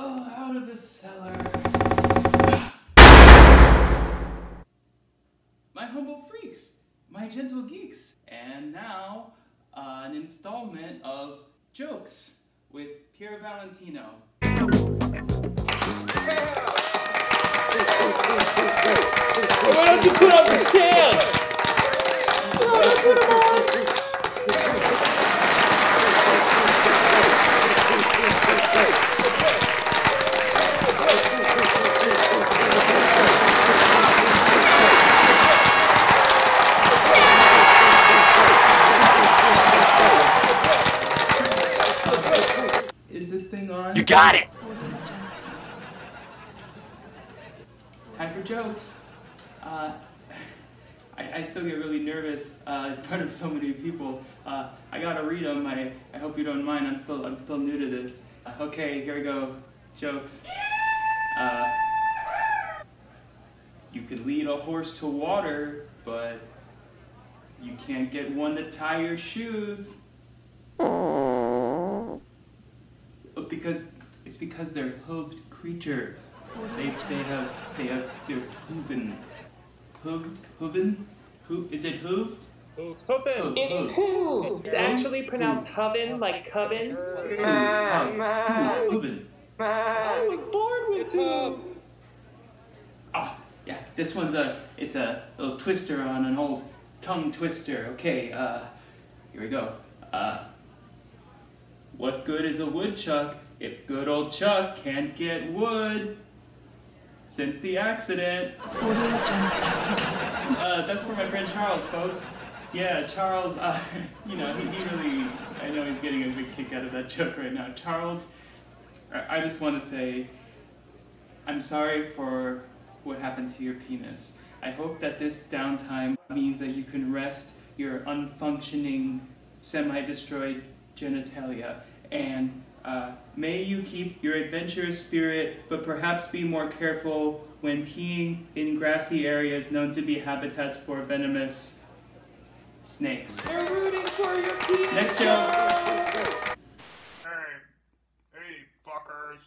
Oh, out of the cellar. my humble freaks, my gentle geeks, and now uh, an installment of jokes with Pier Valentino. Why don't you put up the pants? Is this thing on? You got it! Time for jokes. Uh, I, I still get really nervous uh, in front of so many people. Uh, I gotta read them. I, I hope you don't mind. I'm still I'm still new to this. Uh, okay, here we go. Jokes. Uh, you can lead a horse to water, but you can't get one to tie your shoes. Because it's because they're hooved creatures. They, they have they have they're hooven. Hooved hooven? Who is it hooved? Hoovin. It's hooved. It's actually pronounced hoven, like coven. Hooven. I was born with hooves. Ah, yeah. This one's a it's a little twister on an old tongue twister. Okay, uh, here we go. Uh, what good is a woodchuck if good old Chuck can't get wood? Since the accident. uh, that's for my friend Charles, folks. Yeah, Charles, uh, you know, he, he really, I know he's getting a big kick out of that joke right now. Charles, I, I just want to say, I'm sorry for what happened to your penis. I hope that this downtime means that you can rest your unfunctioning, semi-destroyed genitalia, and uh, may you keep your adventurous spirit, but perhaps be more careful when peeing in grassy areas known to be habitats for venomous snakes. They're rooting for! Next joke! Hey, hey, fuckers.